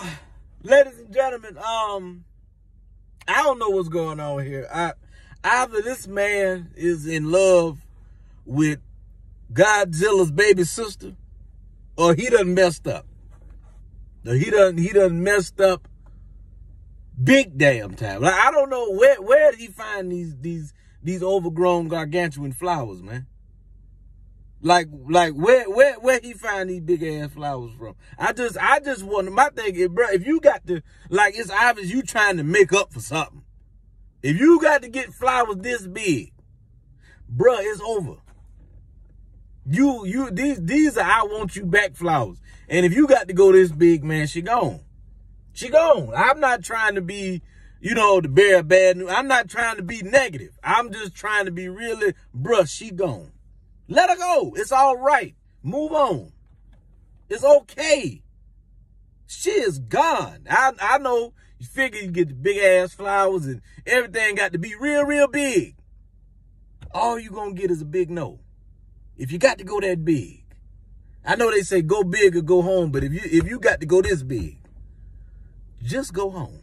Ladies and gentlemen, um, I don't know what's going on here. I either this man is in love with Godzilla's baby sister, or he done messed up. Or he done he done messed up big damn time. Like I don't know where where did he find these these these overgrown gargantuan flowers, man. Like, like where, where, where he find these big ass flowers from? I just, I just wonder. My thing is, bro, if you got to, like, it's obvious you trying to make up for something. If you got to get flowers this big, bro, it's over. You, you, these, these are I want you back flowers. And if you got to go this big, man, she gone. She gone. I'm not trying to be, you know, the bear bad news. I'm not trying to be negative. I'm just trying to be really, bruh, she gone. Let her go. It's all right. Move on. It's okay. She is gone. I I know you figure you get the big ass flowers and everything got to be real, real big. All you gonna get is a big no. If you got to go that big. I know they say go big or go home, but if you if you got to go this big, just go home.